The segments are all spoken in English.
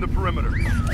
the perimeter.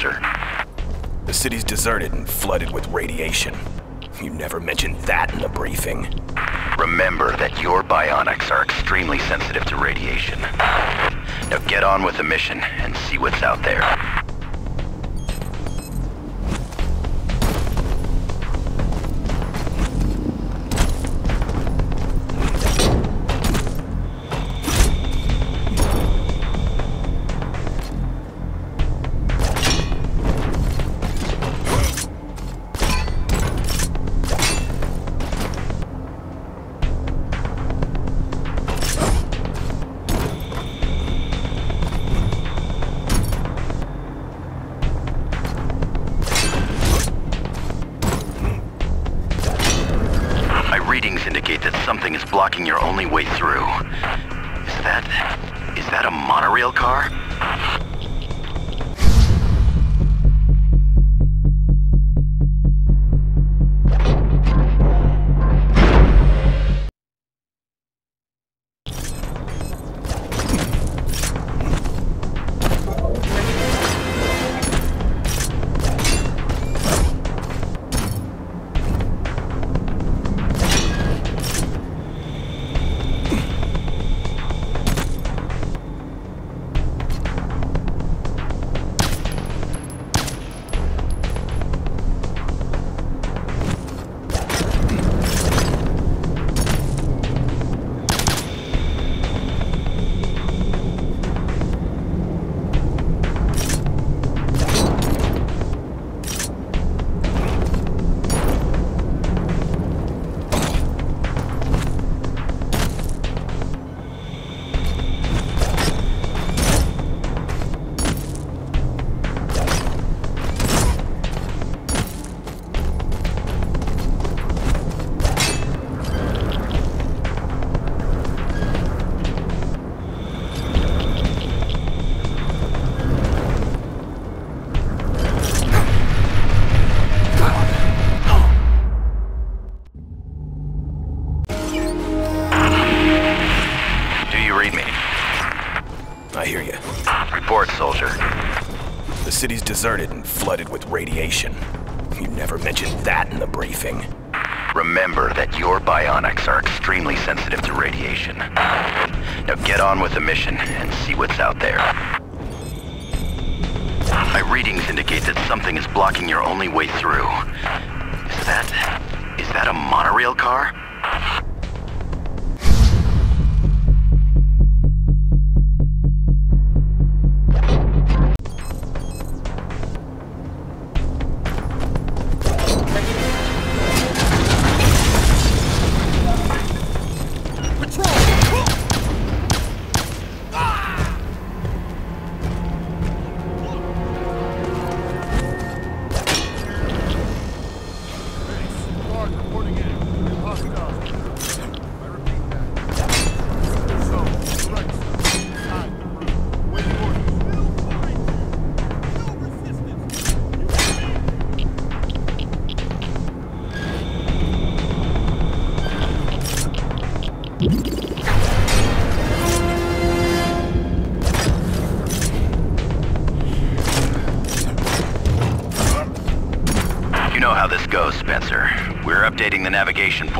Soldier. The city's deserted and flooded with radiation. You never mentioned that in the briefing. Remember that your bionics are extremely sensitive to radiation. Now get on with the mission and see what's out there. Radiation. You never mentioned that in the briefing. Remember that your bionics are extremely sensitive to radiation. Now get on with the mission and see what's out there. My readings indicate that something is blocking your only way through. Is that... is that a monorail car?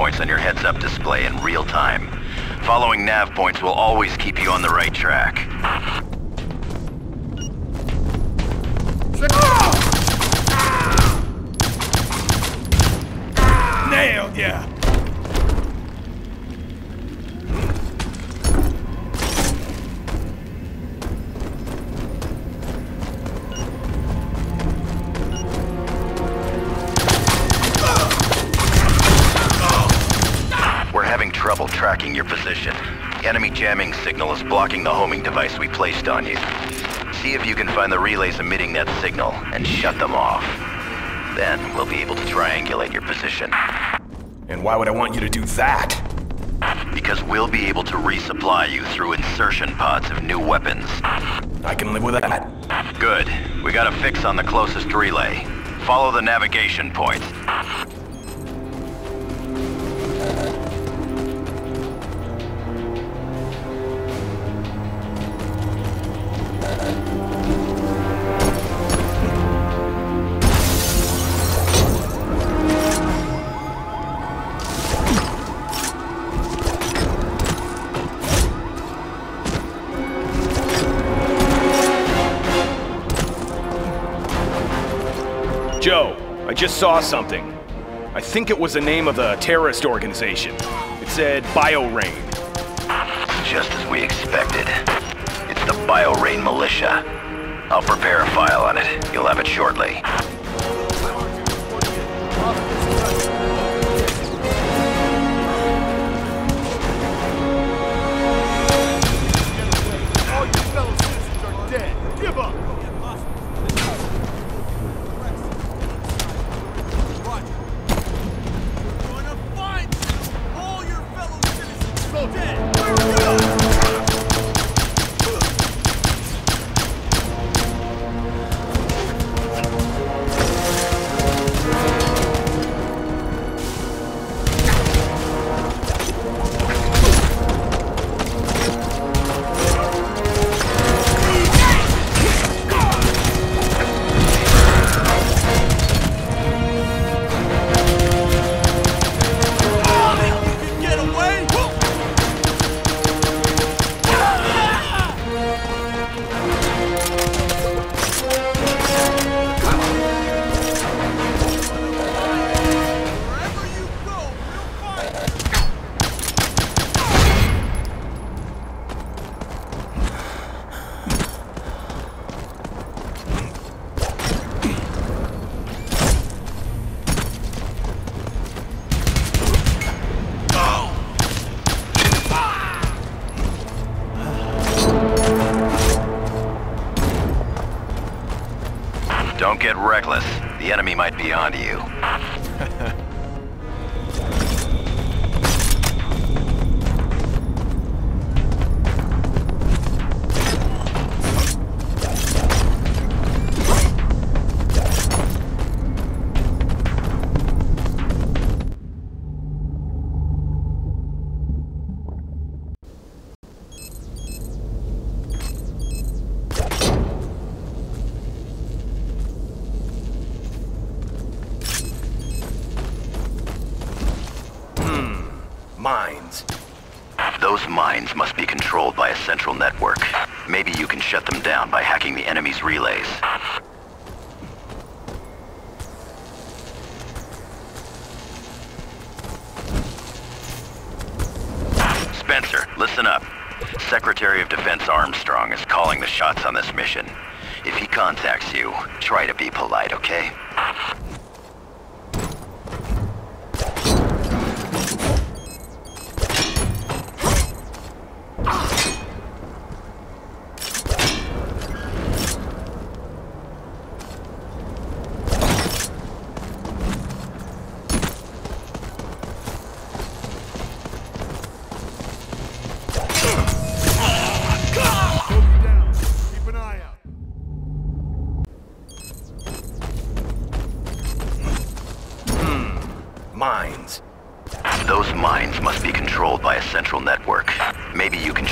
Points on your heads-up display in real time. Following nav points will always keep you on the right track. Nailed ya! Your position. Enemy jamming signal is blocking the homing device we placed on you. See if you can find the relays emitting that signal and shut them off. Then we'll be able to triangulate your position. And why would I want you to do that? Because we'll be able to resupply you through insertion pods of new weapons. I can live with that. Good. We got a fix on the closest relay. Follow the navigation points. Joe, I just saw something. I think it was the name of the terrorist organization. It said BioReign. Just as we expected. It's the BioReign Militia. I'll prepare a file on it. You'll have it shortly. Reckless. The enemy might be onto you. Contacts you, try to be polite, okay?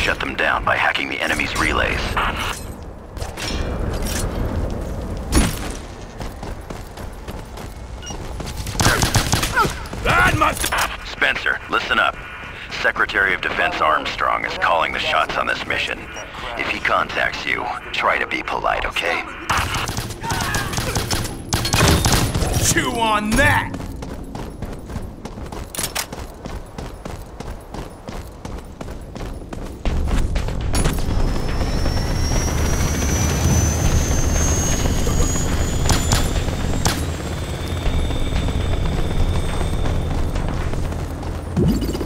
Shut them down by hacking the enemy's relays. That must... Spencer, listen up. Secretary of Defense Armstrong is calling the shots on this mission. If he contacts you, try to be polite, okay? Chew on that! Hand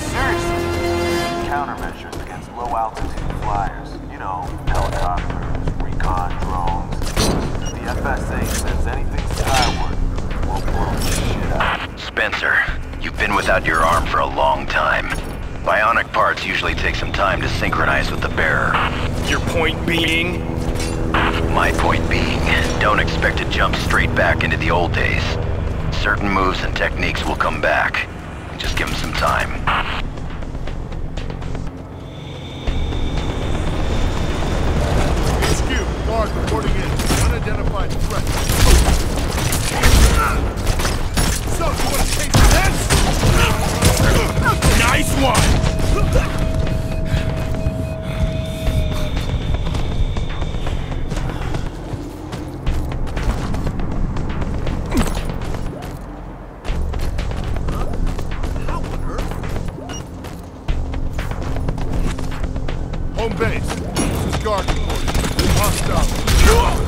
seriously. Countermeasures against low altitude flyers. You know, FSA sends anything skyward. We'll blow the shit up. Spencer, you've been without your arm for a long time. Bionic parts usually take some time to synchronize with the bearer. Your point being? My point being, don't expect to jump straight back into the old days. Certain moves and techniques will come back. Just give them some time. Unidentified threat. So, you want to taste this? Nice one! Home base. This is guard reporting. Hostile.